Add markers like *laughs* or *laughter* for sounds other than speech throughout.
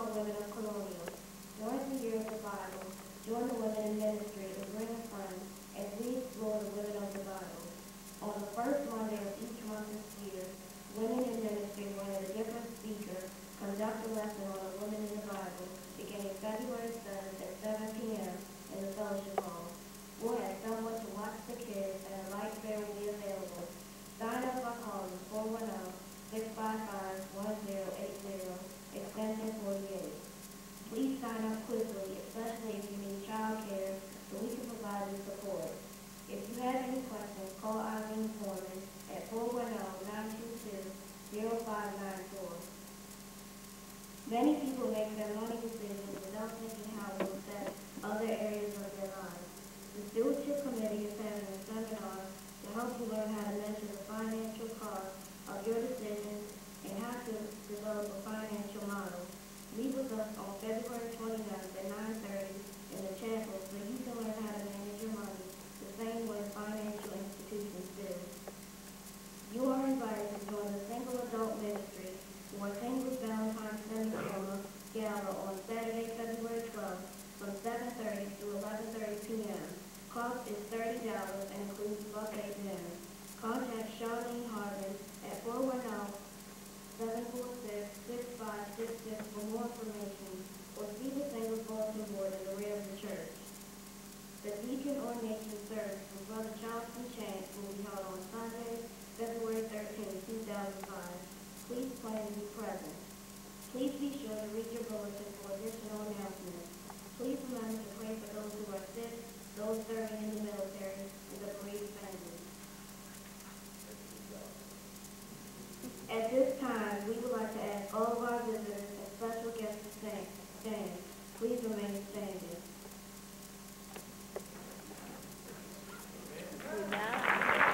All Women of Colonial. During the year of the Bible, join the women in ministry to bring a friend as we explore the women of the Bible. On the first Monday of each month this year, Women in Ministry will have a different speaker conduct a lesson on the women in the Bible beginning February 7th at 7 p.m. in the fellowship hall. We'll have someone to watch the kids and a light fare will be available. Sign up by calling 410-655-1080, extension 48. Please sign up quickly, especially if you need child care, so we can provide you support. If you have any questions, call Eileen Foreman at 410-922-0594. Many people make their money decisions without thinking how it will affect other areas of their lives. The Stewardship Committee is having a seminar to help you learn how to measure the financial cost of your decisions to develop a financial model. Meet with us on February 29th at 9:30 in the chapel so you can learn how to manage your money the same way financial institutions do. You are invited to join the Single Adult Ministry for a Singles Valentine's Semi-Summer Gala on Saturday, February 12th from 7:30 to 11:30 p.m. Cost is $30 and includes buffet dinner. Contact Charlene Harvin at oh 410-746-6566 for more information or see the Singles Bulletin Board in the rear of the church. The Deacon Ordination Service for Brother Charleston Chance will be held on Sunday, February 13, 2005. Please plan to be present. Please be sure to read your bulletin for additional announcements. Please remember to pray for those who are sick, those serving in the military, and the bereaved families. At this time, we would like to ask all of our visitors and special guests to stand. stand. Please remain standing. On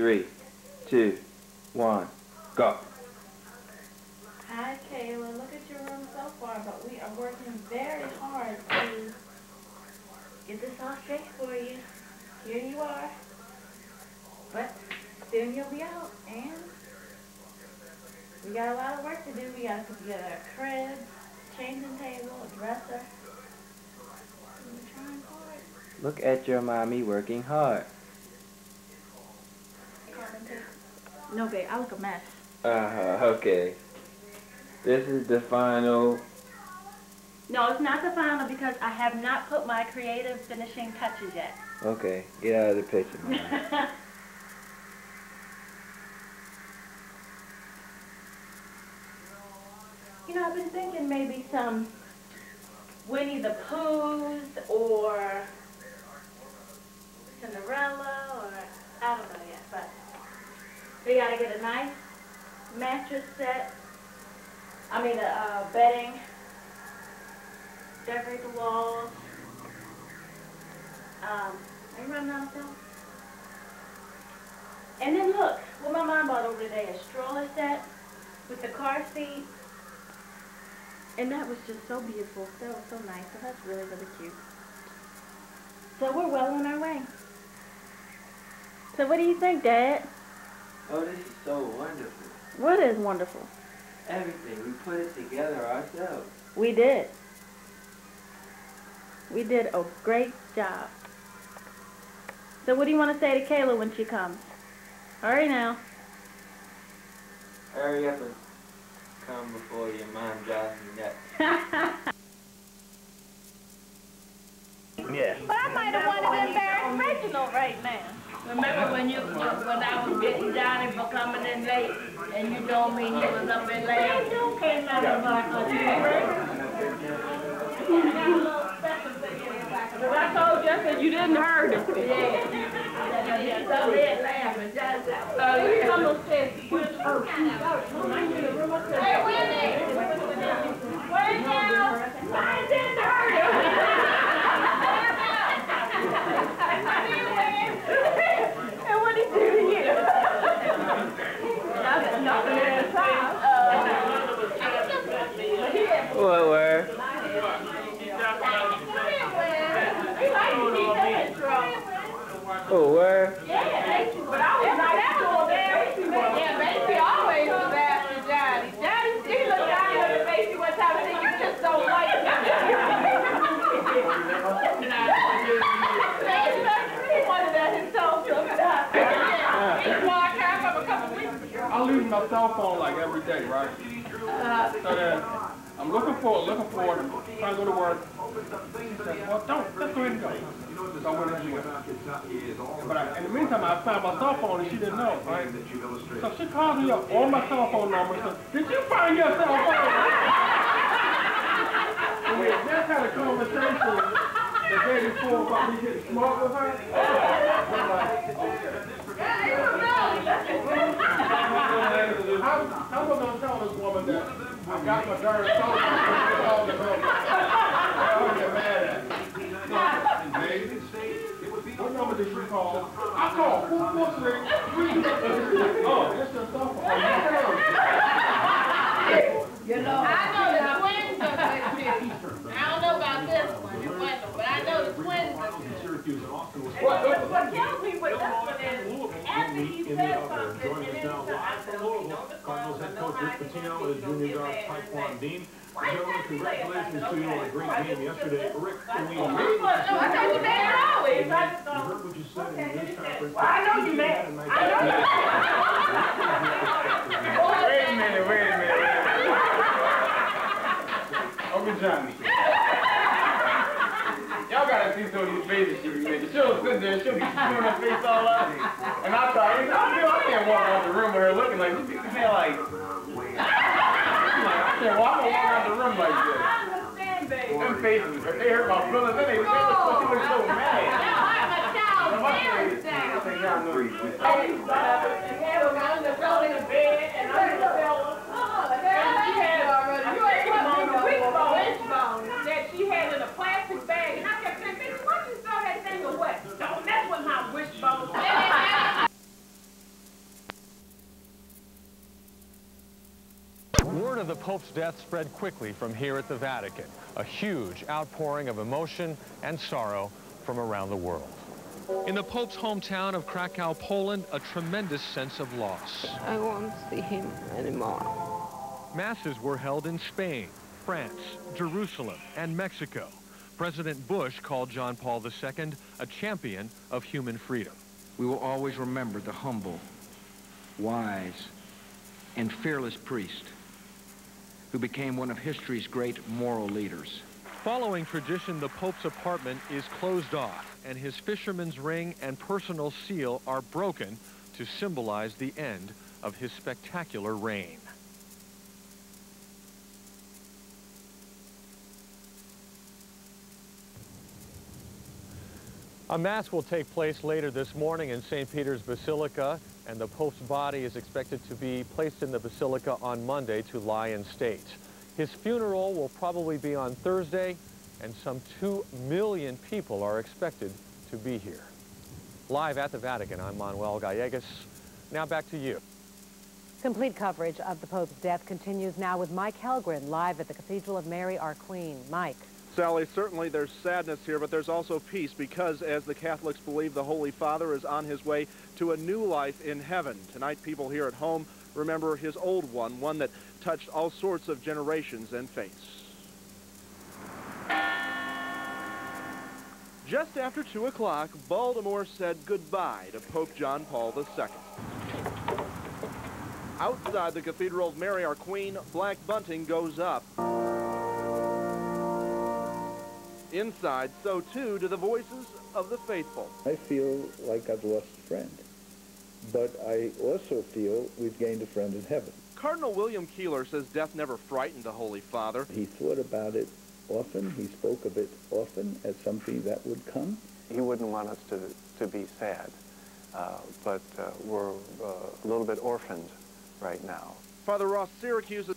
three, two, one, go. Hi, Kayla. Look at your room so far, but we are working very hard to get this all straight for you. Here you are. But soon you'll be out, and we got a lot of work to do. We got to put together a crib, changing table, a dresser. We're trying hard. Look at your mommy working hard. No, babe, I look a mess. Uh-huh, okay. This is the final. No, it's not the final because I have not put my creative finishing touches yet. Okay, get out of the picture, *laughs* mom. You know, I've been thinking maybe some Winnie the Poohs or Cinderella or I don't know yet, but we gotta get a nice mattress set. I mean, a uh, bedding, decorate the walls. Um, are you running out of? And then look, what my mom bought over today, a stroller set with the car seat. And that was just so beautiful. That was so nice. So that's really, really cute. So we're well on our way. So what do you think, Dad? Oh, this is so wonderful. What is wonderful? Everything. We put it together ourselves. We did. We did a great job. So what do you want to say to Kayla when she comes? Hurry now. Hurry up and come before your mom drives me nuts. *laughs* Yeah. But I might have wanted to embarrass Reginald right now. Remember when you, when I was getting Johnny for coming in late, and you told me he was up in late? You came out of our But I told you, I said you didn't hurt it. Yeah. Yeah, so they laughing, just, uh, you come upstairs, put. Hey, Wendy! Wait now, I didn't hurt him. And what he do to you? Nothing, nothing in his house. What word? He likes to keep. Oh, word? Yeah, but I was like, that was there. Yeah, Macy always was after Johnny. Johnny, she looked down at Macy one time and said, you just don't like. He wanted that himself sometimes. He walked out a couple weeks. I lose my cell phone like every day, right? Uh, So then I'm looking for looking for trying to go to work. Well, don't, let's go ahead and go. So I went went. But I, in the meantime, I found my cell phone and she didn't know, right? So she called me up on my cell phone number and said, did you find your cell phone? and we had just had a conversation the day before about me getting smart with her. How, am I gonna tell this woman that I got my darn? Called the number. I'll get mad at me. What number did you call? I called four four three. Oh, it's your cell phone. You know, I know the twins are I don't know about this one, I know the twins are good. What, what, what kills me with this one is, after he said something, and then I said, okay, no, the Cardinals head coach Rick Pitino and his junior guard Taquan Dean. Gentlemen, have to say about congratulations to you on a great game yesterday. just- Rick, I we thought you mad always. I just You thought, heard what you said in the news conference. well, I know you mad. I know you Wait a minute, wait a minute. *laughs* Uncle Johnny. See some of these babies she be making. She'll sit there, she'll be screwing her face all up. And I thought, I feel I can't walk out the room with her looking like this. Feel like, I can't walk, gonna walk out the room like this. I baby. Them faces, they hurt my feelings, then they, look, she looks so mad. Now I'm a child, parents down. I think y'all know these. Hey, but, uh, she had a man that's on in the bed, and I'm the fella. And she had already, you ain't what, the wishbone, wishbone, that she had in a plastic bag, and I kept saying, bitch, why you throw that thing away? Don't mess with my wishbone. Word of the Pope's death spread quickly from here at the Vatican, a huge outpouring of emotion and sorrow from around the world. In the Pope's hometown of Krakow, Poland, a tremendous sense of loss. I won't see him anymore. Masses were held in Spain, France, Jerusalem, and Mexico. President Bush called John Paul II a champion of human freedom. We will always remember the humble, wise, and fearless priest who became one of history's great moral leaders. Following tradition, the Pope's apartment is closed off, and his fisherman's ring and personal seal are broken to symbolize the end of his spectacular reign. A mass will take place later this morning in St. Peter's Basilica, and the Pope's body is expected to be placed in the Basilica on Monday to lie in state. His funeral will probably be on Thursday, and some 2 million people are expected to be here. Live at the Vatican, I'm Manuel Gallegus. Now back to you. Complete coverage of the Pope's death continues now with Mike Hellgren live at the Cathedral of Mary, our Queen. Mike. Sally, certainly there's sadness here, but there's also peace because, as the Catholics believe, the Holy Father is on his way to a new life in heaven. Tonight, people here at home remember his old one, one that touched all sorts of generations and faiths. Just after 2 o'clock, Baltimore said goodbye to Pope John Paul II. Outside the Cathedral of Mary, our Queen, black bunting goes up. Inside, so too do the voices of the faithful. I feel like I've lost a friend, but I also feel we've gained a friend in heaven. Cardinal William Keeler says death never frightened the Holy Father. He thought about it often. He spoke of it often as something that would come. He wouldn't want us to, to be sad, uh, but uh, we're uh, a little bit orphaned right now. Father Ross Syracuse.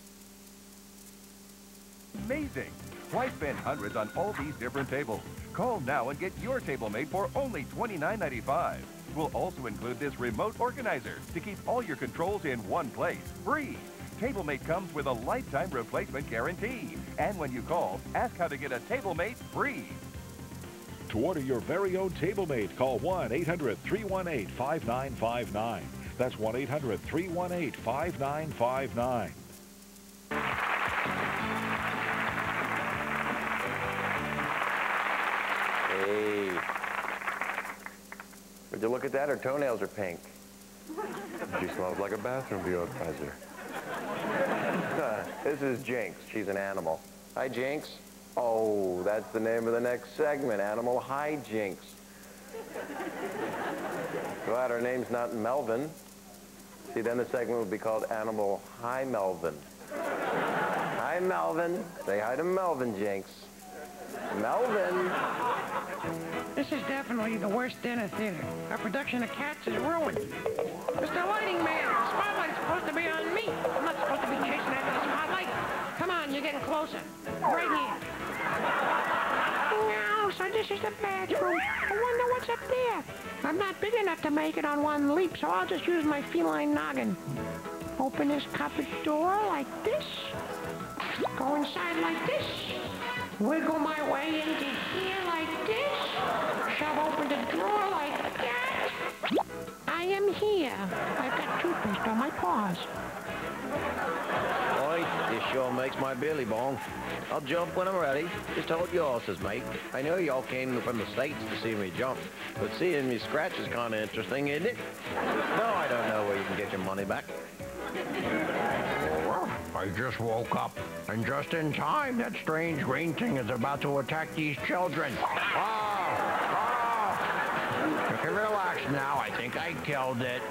Amazing. Why spend hundreds on all these different tables? Call now and get your table made for only $29.95. We'll also include this remote organizer to keep all your controls in one place, free. TableMate comes with a lifetime replacement guarantee. And when you call, ask how to get a TableMate free. To order your very own TableMate, call 1-800-318-5959. That's 1-800-318-5959. Hey. Would you look at that? Her toenails are pink. She smells like a bathroom deodorizer. *laughs* this is Jinx. She's an animal. Hi, Jinx. Oh, that's the name of the next segment, Animal Hijinks. Glad her name's not Melvin. See, then the segment would be called Animal Hi Melvin. Hi, Melvin. Say hi to Melvin, Jinx. Melvin. This is definitely the worst of theater. Our production of Cats is ruined. Mr. Lighting Man, the spotlight's supposed to be on me. I'm not supposed to be chasing after the spotlight. Come on, you're getting closer. Right here. No, so this is the bathroom. I wonder what's up there. I'm not big enough to make it on one leap, so I'll just use my feline noggin. Open this cupboard door like this. Go inside like this. Wiggle my way in like this. Shove open the drawer like that. I am here. I've got toothpaste on my paws. Boy, this sure makes my belly bone. I'll jump when I'm ready. Just hold your horses, mate. I know y'all came from the States to see me jump, but seeing me scratch is kind of interesting, isn't it? No, I don't know where you can get your money back. I just woke up, and just in time, that strange green thing is about to attack these children. Oh, oh. Relax now. I think I killed it.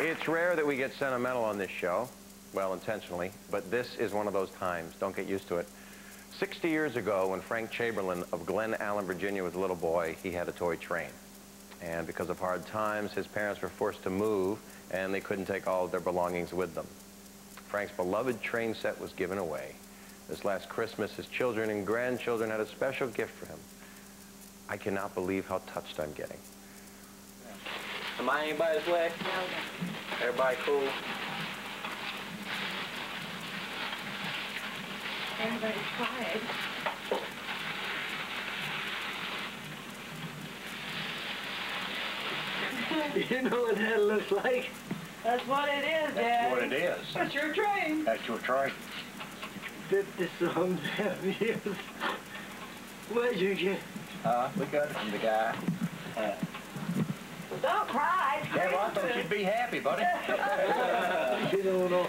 It's rare that we get sentimental on this show, well, intentionally, but this is one of those times. Don't get used to it. 60 years ago, when Frank Chamberlain of Glen Allen, Virginia was a little boy, he had a toy train. And because of hard times, his parents were forced to move, and they couldn't take all of their belongings with them. Frank's beloved train set was given away. This last Christmas, his children and grandchildren had a special gift for him. I cannot believe how touched I'm getting. Am I anybody's way? Everybody cool? Everybody's quiet. *laughs* you know what that looks like? That's what it is, Dad. That's what it is. That's your train. That's your train. 50 some damn years. Where'd you get? Uh, we got it from the guy. Uh, don't cry. It's yeah, well, I thought you'd be happy, buddy. *laughs* you don't know.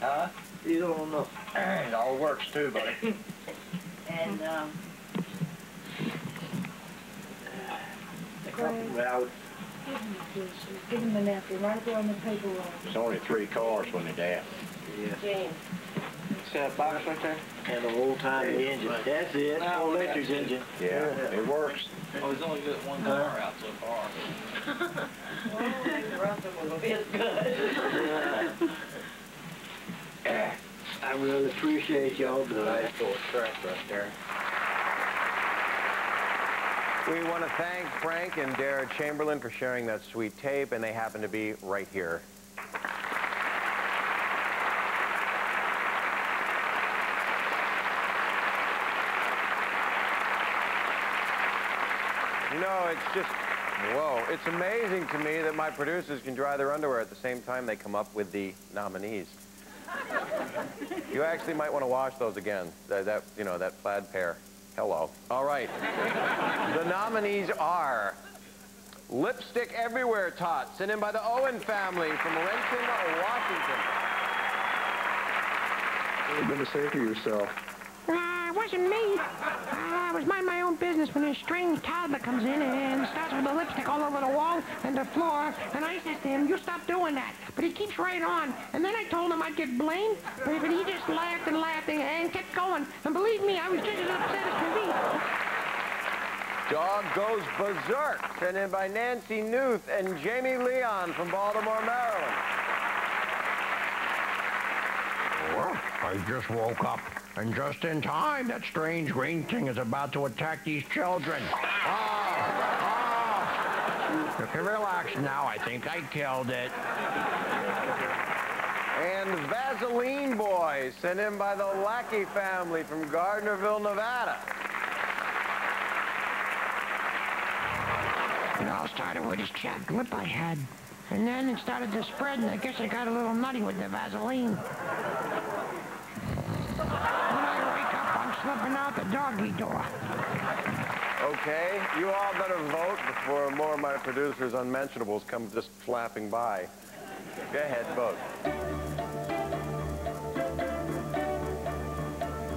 Huh? You don't know. It all works too, buddy. *laughs* And, um, Well, give him the napkin right there on the paper roll. it's only three cars when they're down. Yeah. James. See that box right there? And the old time engine. That's it. Old electric engine. Yeah, it works. Oh, he's only got one car out so far. *laughs* Well, the rest of them will be as good. *laughs* I really appreciate y'all doing it. Nice track right there. We want to thank Frank and Dara Chamberlain for sharing that sweet tape, and they happen to be right here. You know, it's just, whoa, it's amazing to me that my producers can dry their underwear at the same time they come up with the nominees. You actually might want to wash those again. That, that, you know, that plaid pair. Hello. All right. the nominees are Lipstick Everywhere Tot, sent in by the Owen family from Renton, Washington. What are you going to say for yourself? It wasn't me. I was minding my own business when this strange toddler comes in and starts with the lipstick all over the wall and the floor. And I said to him, you stop doing that. But he keeps right on. And then I told him I'd get blamed. But he just laughed and laughed and kept going. And believe me, I was just as upset as can be. Dog Goes Berserk, sent in by Nancy Newth and Jamie Leon from Baltimore, Maryland. Well, I just woke up, and just in time, that strange green thing is about to attack these children. Oh, oh. You can relax now. I think I killed it. And Vaseline Boy, sent in by the Lackey family from Gardnerville, Nevada. It all started with this chapped lip I had. And then it started to spread, and I guess I got a little nutty with the Vaseline. When I wake up, I'm slipping out the doggy door. Okay, you all better vote before more of my producers' unmentionables come just flapping by. Go ahead, vote.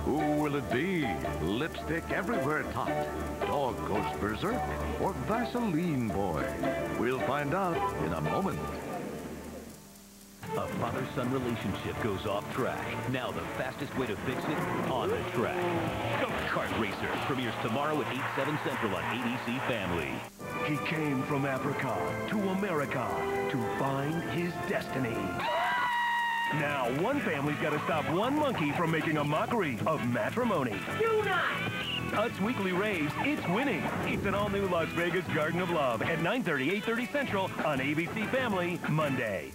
Who will it be? Lipstick everywhere tot, dog goes berserk, or Vaseline boy? We'll find out in a moment. A father-son relationship goes off track. Now the fastest way to fix it, on the track. Go-Kart Racer premieres tomorrow at 8, 7 Central on ABC Family. He came from Africa to America to find his destiny. Now, one family's got to stop one monkey from making a mockery of matrimony. Do not! Us Weekly raves, it's winning. It's an all-new Las Vegas Garden of Love at 9:30, 8:30 Central on ABC Family Monday.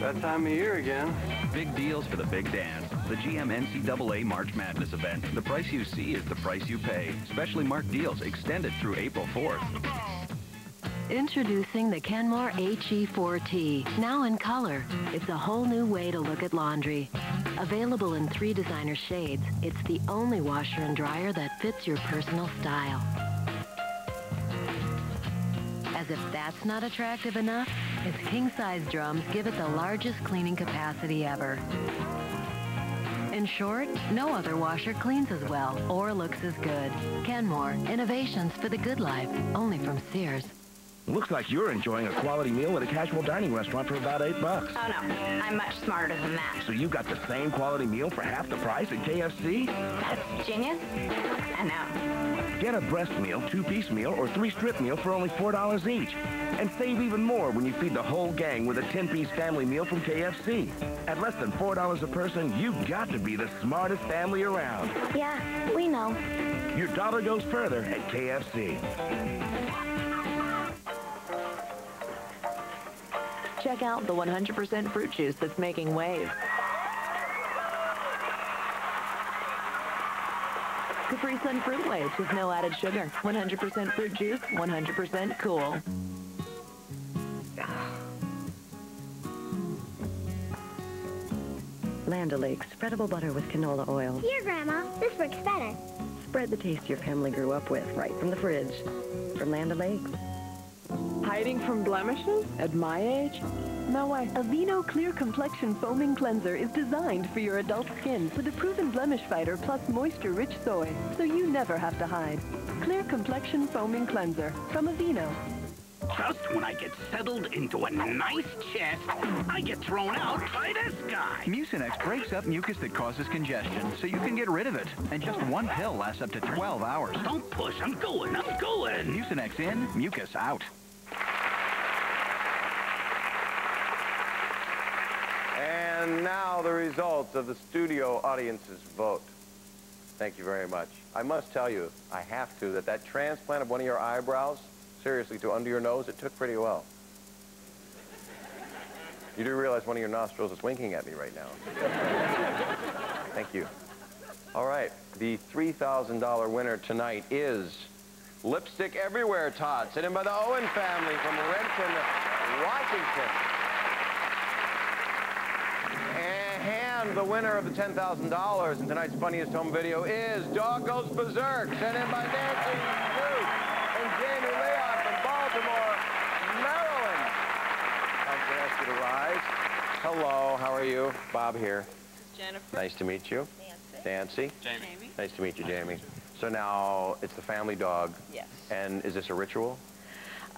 That time of year again. Big deals for the big dance. The GM NCAA March Madness event. The price you see is the price you pay. Specially marked deals extended through April 4th. Introducing the Kenmore HE4T, now in color. It's a whole new way to look at laundry. Available in three designer shades, it's the only washer and dryer that fits your personal style. As if that's not attractive enough, its king-size drums give it the largest cleaning capacity ever. In short, no other washer cleans as well or looks as good. Kenmore, innovations for the good life, only from Sears. Looks like you're enjoying a quality meal at a casual dining restaurant for about eight bucks. Oh, no. I'm much smarter than that. So you got the same quality meal for half the price at KFC? That's genius. I know. Get a breast meal, two-piece meal, or three-strip meal for only $4 each. And save even more when you feed the whole gang with a 10-piece family meal from KFC. At less than $4 a person, you've got to be the smartest family around. Yeah, we know. Your dollar goes further at KFC. Check out the 100% fruit juice that's making waves. Capri Sun Fruit Waves with no added sugar. 100% fruit juice, 100% cool. Land O'Lakes, spreadable butter with canola oil. Here, Grandma. This works better. Spread the taste your family grew up with right from the fridge. From Land O'Lakes. Hiding from blemishes? At my age? No way. Aveeno Clear Complexion Foaming Cleanser is designed for your adult skin with a proven blemish fighter plus moisture-rich soy, so you never have to hide. Clear Complexion Foaming Cleanser from Aveeno. Just when I get settled into a nice chest, I get thrown out by this guy. Mucinex breaks up mucus that causes congestion, so you can get rid of it. And just one pill lasts up to 12 hours. Don't push. I'm going. I'm going. Mucinex in, mucus out. And now the results of the studio audience's vote. Thank you very much. I must tell you, I have to, that that transplant of one of your eyebrows, seriously, to under your nose, it took pretty well. You do realize one of your nostrils is winking at me right now. Thank you. All right, the $3,000 winner tonight is Lipstick Everywhere Tot, sent in by the Owen family from Renton, Washington. And the winner of the $10,000 in tonight's funniest home video is Dog Goes Berserk, sent in by Nancy Duke and Jamie Leon from Baltimore, Maryland. I'm going to ask you to rise. Hello, how are you? Bob here. Jennifer. Nice to meet you. Nancy. Jamie. Nice to meet you, Jamie. So now it's the family dog. Yes. And is this a ritual?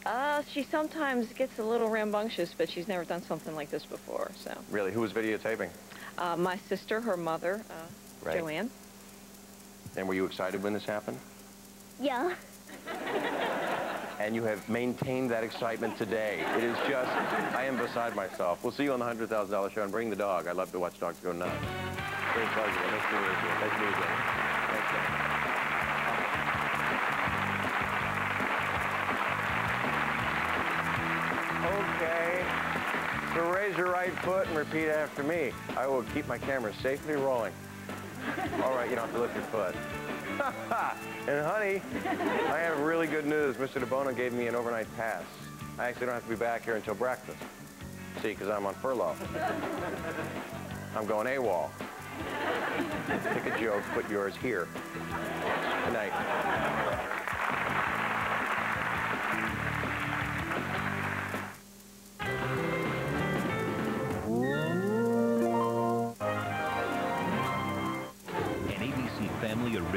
Uh, she sometimes gets a little rambunctious, but she's never done something like this before, so. Really? Who was videotaping? Uh, my sister, her mother, uh, Right. Joanne. And were you excited when this happened? Yeah. *laughs* And you have maintained that excitement today. It is just, I am beside myself. We'll see you on the $100,000 show and bring the dog. I love to watch dogs go nuts. Great pleasure. Nice to meet you. Nice to meet you. Raise your right foot and repeat after me. I will keep my camera safely rolling. All right, you don't have to lift your foot. *laughs* and honey, I have really good news. Mr. DeBono gave me an overnight pass. I actually don't have to be back here until breakfast. See, because I'm on furlough. I'm going AWOL. Pick a joke, put yours here. Good night.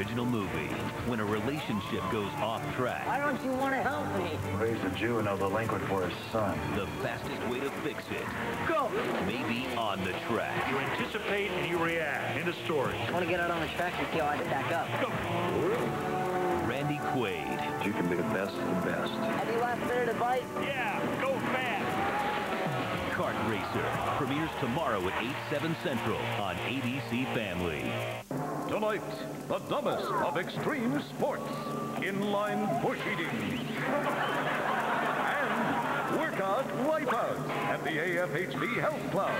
Original movie. When a relationship goes off track, Why don't you want to help me? Raised a juvenile delinquent for his son. the fastest way to fix it Go! Maybe on the track. You anticipate and you react. End of story. I want to get out on the track and see how I can back up. Go! Randy Quaid, You can be the best of the best. Any last minute advice? Yeah, go fast. Kart Racer, premieres tomorrow at 8, 7 Central on ABC Family. Tonight, the dumbest of extreme sports. Inline bush eating. And workout wipeouts at the AFHV Health Club.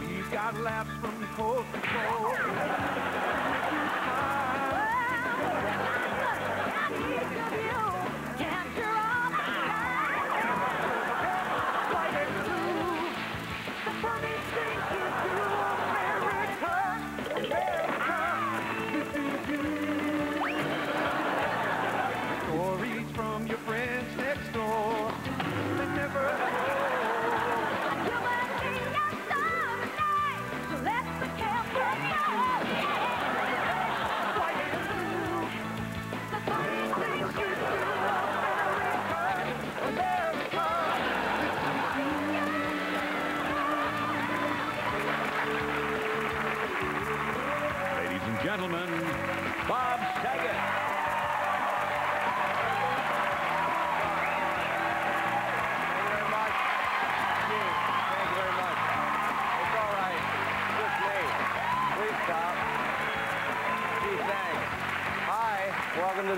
We've got laughs from coast to coast.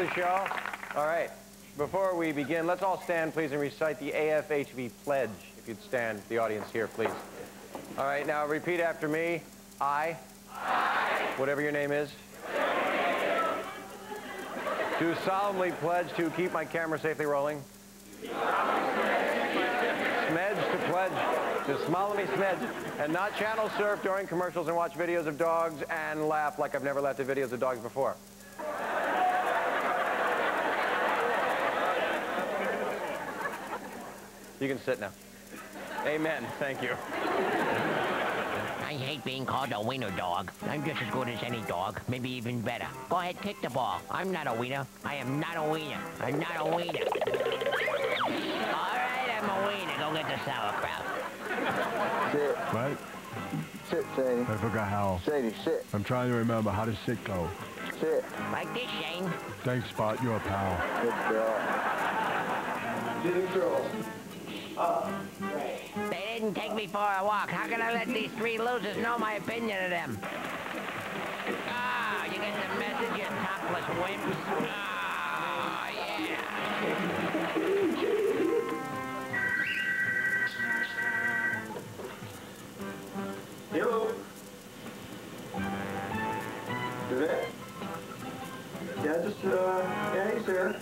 Show. All right. Before we begin, let's all stand, please, and recite the AFHV pledge. If you'd stand, the audience here, please. All right, now repeat after me. I, I. whatever your name is, do solemnly pledge to keep my camera safely rolling. Smedge to pledge to solemnly smedge and not channel surf during commercials and watch videos of dogs and laugh like I've never laughed at videos of dogs before. You can sit now. Amen. Thank you. I hate being called a wiener dog. I'm just as good as any dog, maybe even better. Go ahead, kick the ball. I'm not a wiener. I am not a wiener. I'm not a wiener. All right, I'm a wiener. Go get the sauerkraut. Sit. What? Sit, Sadie. I forgot how. Sadie, sit. I'm trying to remember. How does sit go? Sit. Like this, Shane. Thanks, Spot. You're a pal. Good girl. Little girl. They didn't take me for a walk. How can I let these three losers know my opinion of them? Ah, you get the message, you topless wimps. Ah, yeah. Hello. Is it? Yeah, just, uh, yeah, he's here.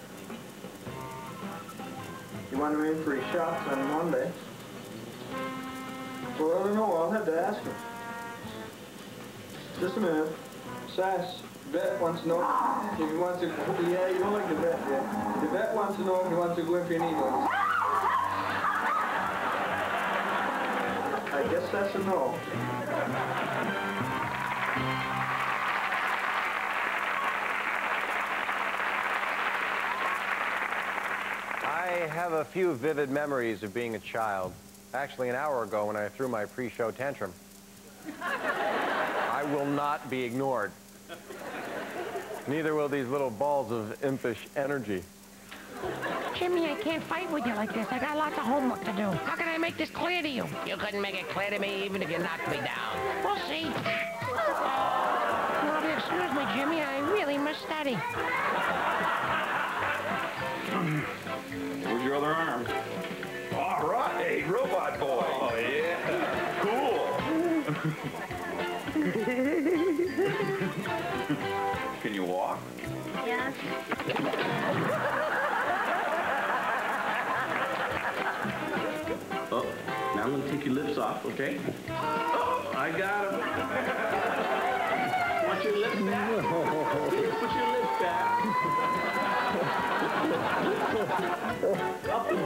In for his shots on Monday? Well, I don't know. I'll have to ask him. Just a minute. Sass, vet wants to know if he wants to, yeah, you don't like the vet, yeah. The vet wants to know if he wants to go in for needles. I guess that's a no. Have a few vivid memories of being a child. Actually, an hour ago when I threw my pre-show tantrum. I will not be ignored. Neither will these little balls of impish energy. Jimmy, I can't fight with you like this. I got lots of homework to do. How can I make this clear to you? You couldn't make it clear to me even if you knocked me down. We'll see. Well, if you excuse me, Jimmy, I really must study. Um, Where's your other arm? All right, robot boy. Oh, yeah. Cool. *laughs* Can you walk? Yeah. *laughs* Oh, now I'm gonna take your lips off, okay? Oh, I got him. Okay.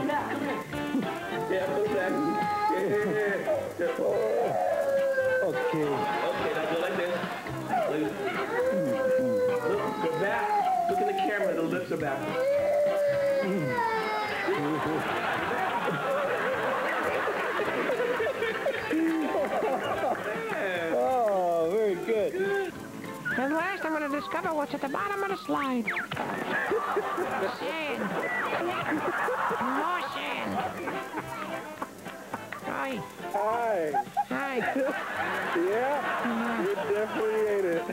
Okay, now go like this. Look, go back. Look in the camera, the lips are back. Oh, very good. At last, I'm going to discover what's at the bottom of the slide. *laughs* sand. More. Hi. Hi. Hi. *laughs* yeah, you definitely ate it.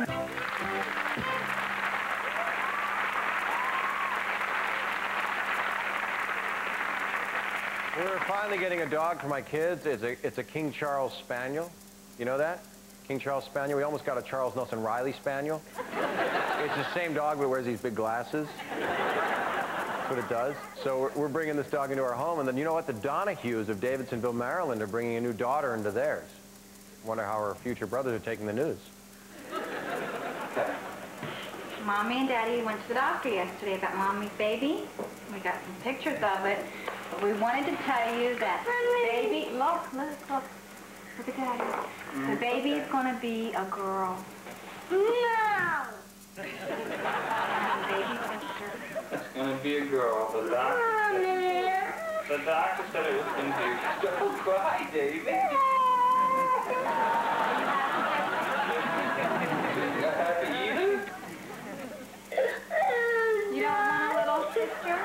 We're finally getting a dog for my kids. It's a, it's a King Charles Spaniel. You know that? King Charles Spaniel. We almost got a Charles Nelson Reilly Spaniel. it's the same dog, but wears these big glasses. That's what it does. So we're, we're bringing this dog into our home. And then you know what? The Donahues of Davidsonville, Maryland are bringing a new daughter into theirs. Wonder how our future brothers are taking the news. Mommy and Daddy went to the doctor yesterday about Mommy's baby. We got some pictures of it. But we wanted to tell you that baby, look, look, look. Look at Daddy. The mm. baby is going to be a girl. No! *laughs* baby. It's gonna be a girl. The doctor said, the doctor said it was gonna be a girl. Don't cry, David. You happy eating? You don't want a little sister?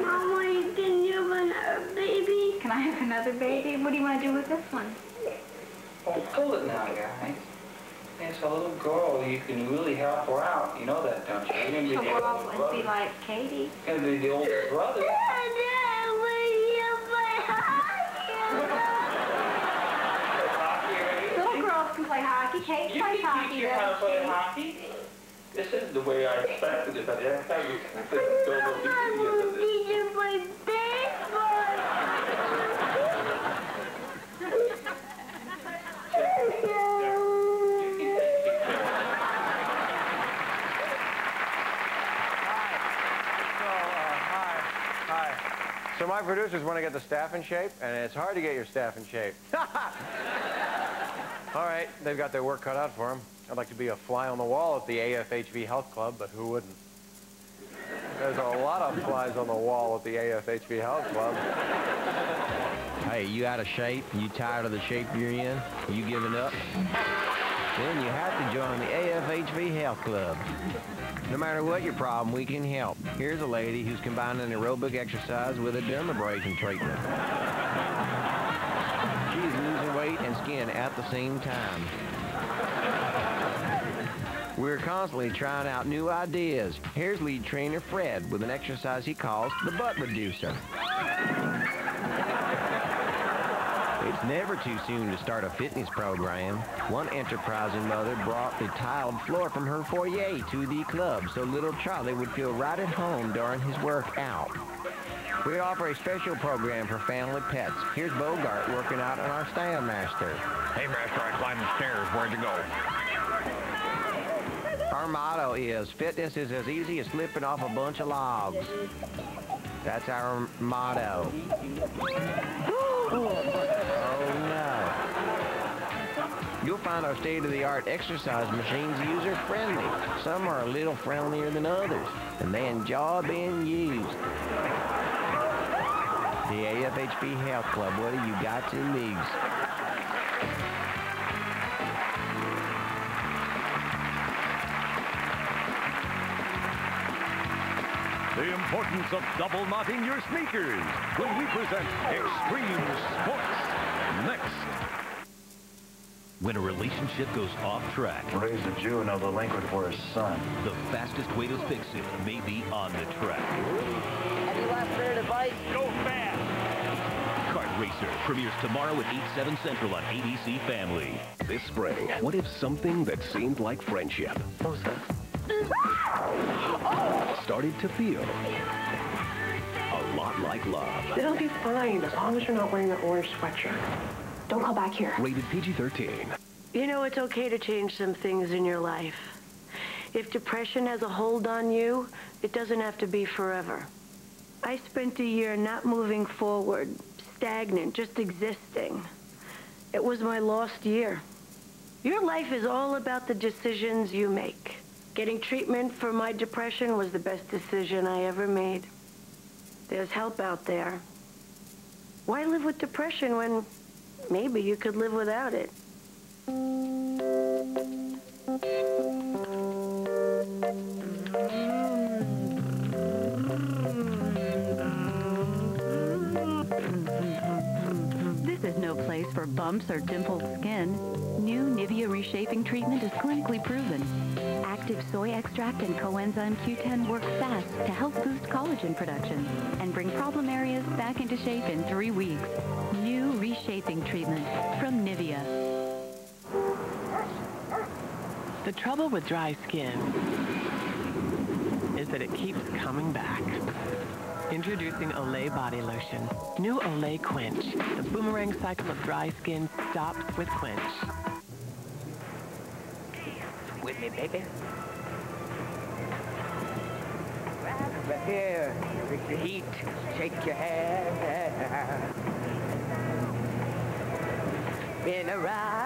Mama, can you have another baby? Can I have another baby? What do you want to do with this one? Oh, pull it now, guys. It's a little girl. You can really help her out. You know that, don't you? You're gonna be the grow older up be like Katie. You're gonna be the older brother. *laughs* Little girls can play hockey. Kate You plays can hockey. teach her how to doesn't play she? hockey. This isn't the way I expected it, but that's how you expected it to go. But you see it, does it? So, uh, hi. Hi. So my producers want to get the staff in shape, and it's hard to get your staff in shape. *laughs* All right, they've got their work cut out for them. I'd like to be a fly on the wall at the AFHV Health Club, but who wouldn't? There's a lot of flies on the wall at the AFHV Health Club. Hey, you out of shape? You tired of the shape you're in? You giving up? Then you have to join the AFHV Health Club. No matter what your problem, we can help. Here's a lady who's combining an aerobic exercise with a dermabrasion treatment. She's losing weight and skin at the same time. We're constantly trying out new ideas. Here's lead trainer Fred with an exercise he calls the butt reducer. It's never too soon to start a fitness program. One enterprising mother brought the tiled floor from her foyer to the club so little Charlie would feel right at home during his workout. We offer a special program for family pets. Here's Bogart working out on our Stairmaster. Hey, Master, I climbed the stairs. Where'd you go? Our motto is, fitness is as easy as slipping off a bunch of logs. That's our motto. *laughs* You'll find our state-of-the-art exercise machines user-friendly. Some are a little friendlier than others, and they enjoy being used. The AFHV Health Club, what do you got to lose? The importance of double knotting your sneakers when we present Extreme Sports. Next. When a relationship goes off track, Raised a Jew, no delinquent for his son. the fastest way to fix it may be on the track. Any last minute advice? Go fast! Kart Racer premieres tomorrow at 8, 7 Central on ABC Family. This spring, what if something that seemed like friendship started to feel a lot like love? It'll be fine as long as you're not wearing that orange sweatshirt. Don't call back here. Rated PG-13. You know, it's okay to change some things in your life. If depression has a hold on you, it doesn't have to be forever. I spent a year not moving forward, stagnant, just existing. It was my lost year. Your life is all about the decisions you make. Getting treatment for my depression was the best decision I ever made. There's help out there. Why live with depression when maybe you could live without it? This is no place for bumps or dimpled skin. New Nivea reshaping treatment is clinically proven. Active soy extract and coenzyme Q10 work fast to help boost collagen production and bring problem areas back into shape in three weeks. New reshaping treatment from Nivea. The trouble with dry skin is that it keeps coming back. Introducing Olay Body Lotion. New Olay Quench. The boomerang cycle of dry skin stops with Quench. With me, baby. Right here, with the heat, shake your hair. Spin around.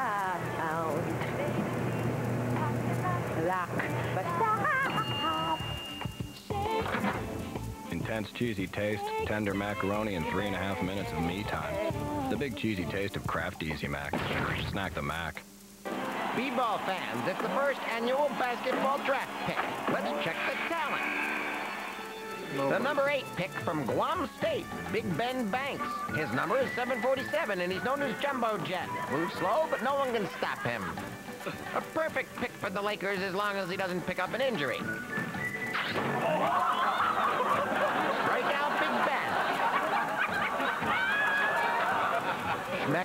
Rock, Intense cheesy taste, tender macaroni, and three and a half minutes of me time. The big cheesy taste of Kraft Easy Mac. Snack the Mac. B-ball fans, it's the first annual basketball draft pick. Let's check the talent. The number eight pick from Guam State, Big Ben Banks. His number is 747, and he's known as Jumbo Jet. Moves slow, but no one can stop him. A perfect pick for the Lakers as long as he doesn't pick up an injury. Strike out Big Ben.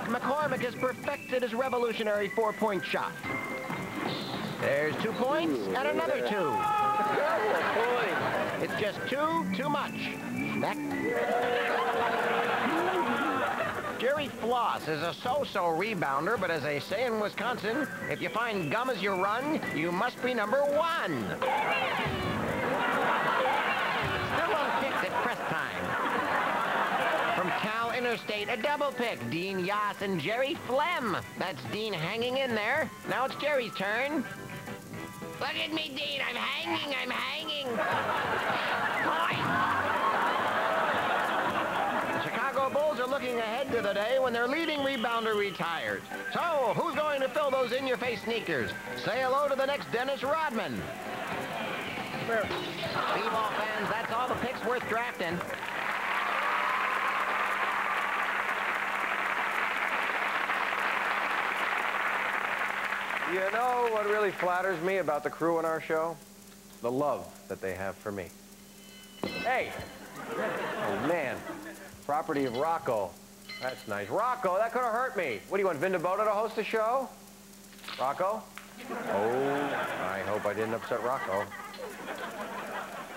McCormick has perfected his revolutionary four-point shot. There's two points and another two. It's just two too much. Jerry Floss is a so-so rebounder, but as they say in Wisconsin, if you find gum as you run, you must be number one. Still unpicked at press time. From Cal Interstate, a double pick. Dean Yass and Jerry Flem. That's Dean hanging in there. Now it's Jerry's turn. Look at me, Dean. I'm hanging. I'm hanging. The Chicago Bulls are looking ahead to the day when their leading rebounder retires. So, who's going to fill those in-your-face sneakers? Say hello to the next Dennis Rodman. B-ball fans, that's all the picks worth drafting. You know what really flatters me about the crew on our show? The love that they have for me. Hey! Oh, man. Property of Rocco. That's nice. Rocco, that could have hurt me. What do you want, Vin DeVoto to host the show? Rocco? Oh, I hope I didn't upset Rocco.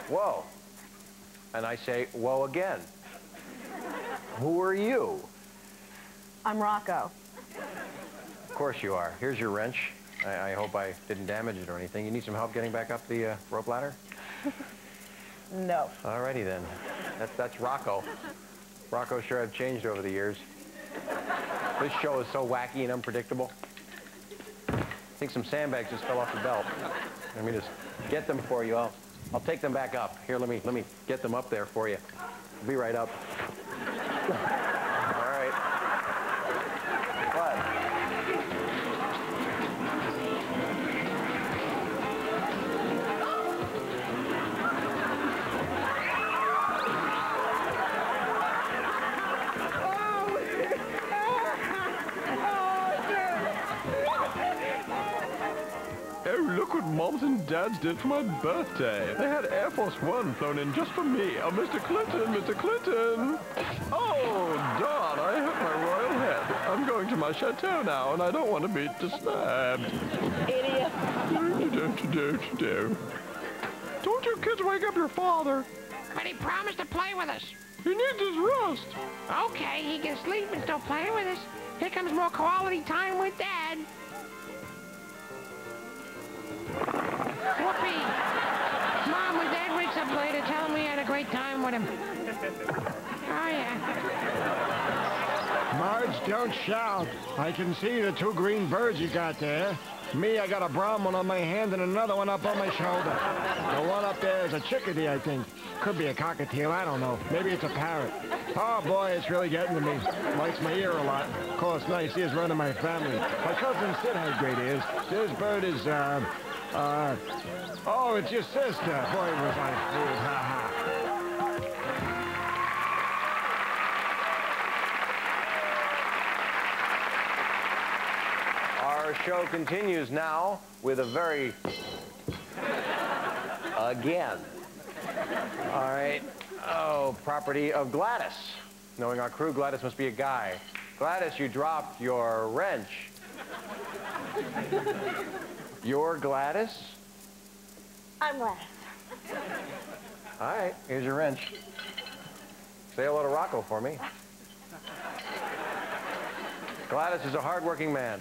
Whoa. And I say, whoa again. Who are you? I'm Rocco. Of course you are. Here's your wrench. I, I hope I didn't damage it or anything. You need some help getting back up the uh, rope ladder? *laughs* No. Alrighty then. That's, that's Rocco. Rocco sure have changed over the years. This show is so wacky and unpredictable. I think some sandbags just fell off the belt. Let me just get them for you. I'll, I'll take them back up. Here, let me, let me get them up there for you. I'll be right up. *laughs* Dads did for my birthday. They had Air Force One flown in just for me. Oh, Mr. Clinton, Mr. Clinton. Oh, darn, I hit my royal head. I'm going to my chateau now, and I don't want to be disturbed. Idiot. Don't, don't, don't, don't. Don't you kids wake up your father. But he promised to play with us. He needs his rest. Okay, he can sleep and still play with us. Here comes more quality time with Dad. A great time with him. Oh, yeah. Marge, don't shout. I can see the two green birds you got there. Me, I got a brown one on my hand and another one up on my shoulder. The one up there is a chickadee, I think. Could be a cockatiel, I don't know. Maybe it's a parrot. Oh, boy, it's really getting to me. Likes my ear a lot. Of course, nice ears run in my family. My cousin Sid has great ears. This bird is, uh, uh, oh, it's your sister. Boy, was I fooled. Ha ha. Show continues now with a very... Again. All right. Oh, property of Gladys. Knowing our crew, Gladys must be a guy. Gladys, you dropped your wrench. You're Gladys? I'm Gladys. All right, here's your wrench. Say hello to Rocco for me. Gladys is a hardworking man.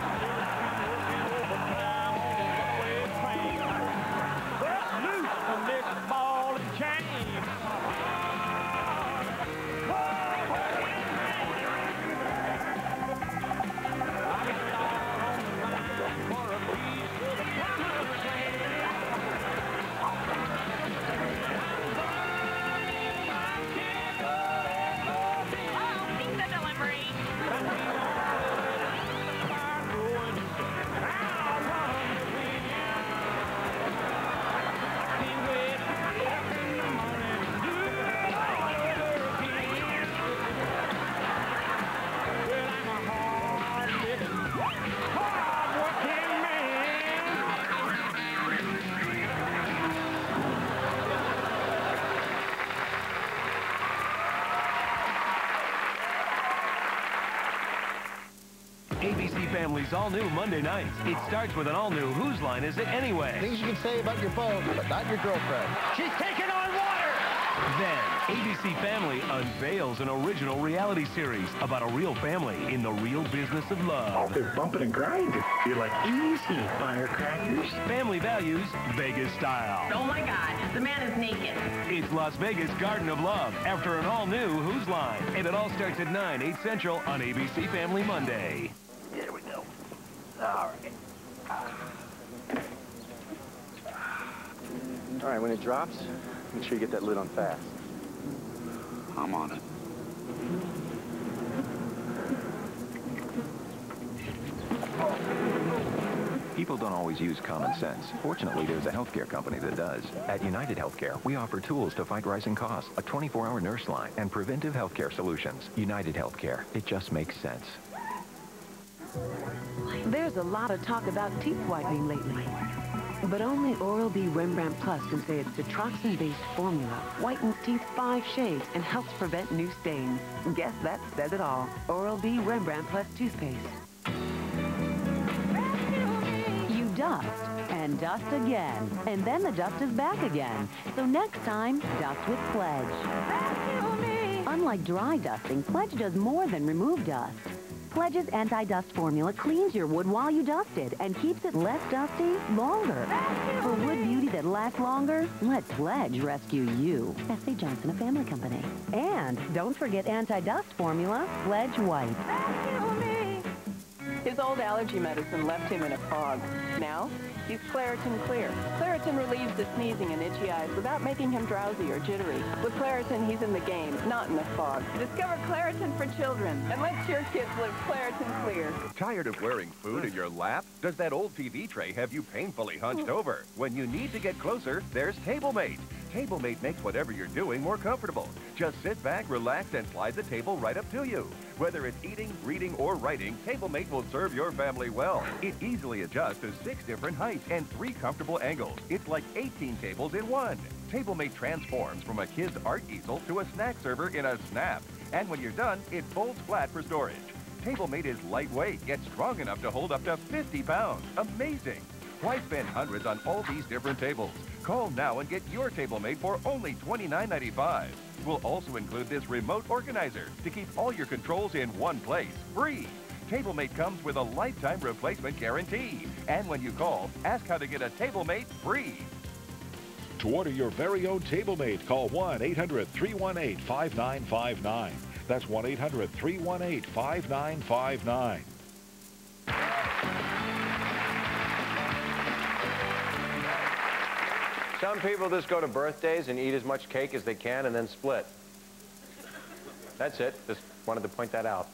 ABC Family's all-new Monday nights. It starts with an all-new Whose Line Is It Anyway? Things you can say about your boat, but not your girlfriend. She's taking on water! Then, ABC Family unveils an original reality series about a real family in the real business of love. Oh they're bumping and grinding. You're like, easy, firecrackers. Family values, Vegas style. Oh my God, the man is naked. It's Las Vegas Garden of Love after an all-new Whose Line. And it all starts at 9, 8 Central on ABC Family Monday. There we go. All right. All right, when it drops, make sure you get that lid on fast. I'm on it. People don't always use common sense. Fortunately, there's a healthcare company that does. At United Healthcare, we offer tools to fight rising costs, a 24-hour nurse line, and preventive healthcare solutions. United Healthcare. It just makes sense. There's a lot of talk about teeth whitening lately. But only Oral-B Rembrandt Plus can say its tetroxin-based formula whitens teeth five shades and helps prevent new stains. Guess that says it all. Oral-B Rembrandt Plus toothpaste. You dust, and dust again, and then the dust is back again. So next time, dust with Pledge. Unlike dry dusting, Pledge does more than remove dust. Pledge's anti-dust formula cleans your wood while you dust it and keeps it less dusty longer. For wood beauty that lasts longer, let Pledge rescue you. S.C. Johnson, a family company. And don't forget anti-dust formula, Pledge White. His old allergy medicine left him in a fog. Now, he's Claritin Clear. Claritin relieves the sneezing and itchy eyes without making him drowsy or jittery. With Claritin, he's in the game, not in the fog. Discover Claritin for children, and let your kids live Claritin Clear. Tired of wearing food in your lap? Does that old TV tray have you painfully hunched over? When you need to get closer, there's TableMate. TableMate makes whatever you're doing more comfortable. Just sit back, relax, and slide the table right up to you. Whether it's eating, reading, or writing, TableMate will serve your family well. It easily adjusts to six different heights and three comfortable angles. It's like 18 tables in one. TableMate transforms from a kid's art easel to a snack server in a snap. And when you're done, it folds flat for storage. TableMate is lightweight, yet strong enough to hold up to 50 pounds. Amazing! Why spend hundreds on all these different tables? Call now and get your TableMate for only $29.95. We'll also include this remote organizer to keep all your controls in one place, free. TableMate comes with a lifetime replacement guarantee. And when you call, ask how to get a TableMate free. To order your very own TableMate, call 1-800-318-5959. That's 1-800-318-5959. Some people just go to birthdays and eat as much cake as they can and then split. That's it. Just wanted to point that out.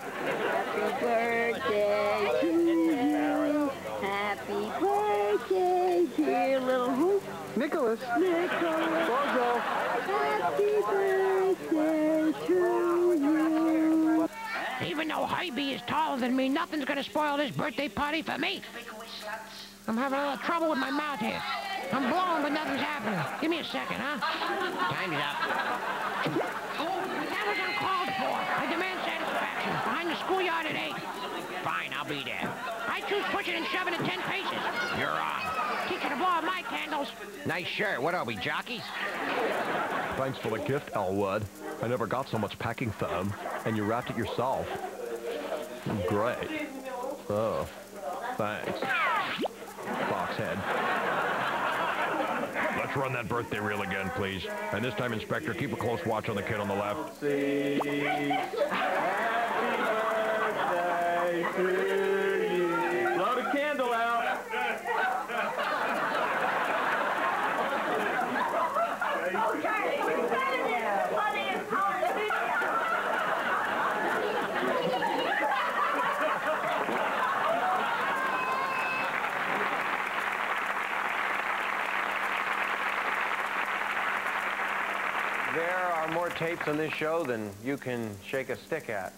Happy birthday to you. Happy birthday, dear little who? Nicholas. Nicholas. Bozo. Happy birthday to you. Even though Hybe is taller than me, nothing's gonna spoil this birthday party for me. I'm having a little trouble with my mouth here. I'm blowing, but nothing's happening. Give me a second, huh? Time's up. Oh, that was uncalled for. I demand satisfaction. Behind the schoolyard at 8. Fine, I'll be there. I choose pushing and shoving at 10 paces. You're on. Teach you to blow out my candles. Nice shirt. What are we, jockeys? Thanks for the gift, Elwood. I never got so much packing foam, and you wrapped it yourself. Great. Oh, thanks. Foxhead. Let's run that birthday reel again, please. And this time, Inspector, keep a close watch on the kid on the left. Happy birthday to you. Blow the candle out. There are more tapes on this show than you can shake a stick at.